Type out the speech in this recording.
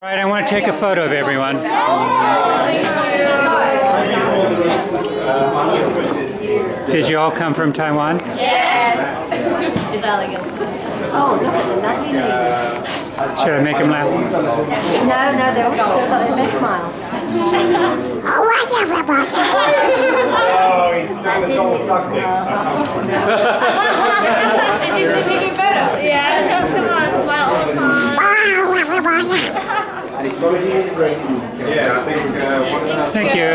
All right, I want to take a photo of everyone. Did you all come from Taiwan? Yes. Oh, look at them, not really. Should I make them laugh? No, no, they're all still got their best. Oh, he's doing the Donald Duck Yeah, I think uh, of the Thank you.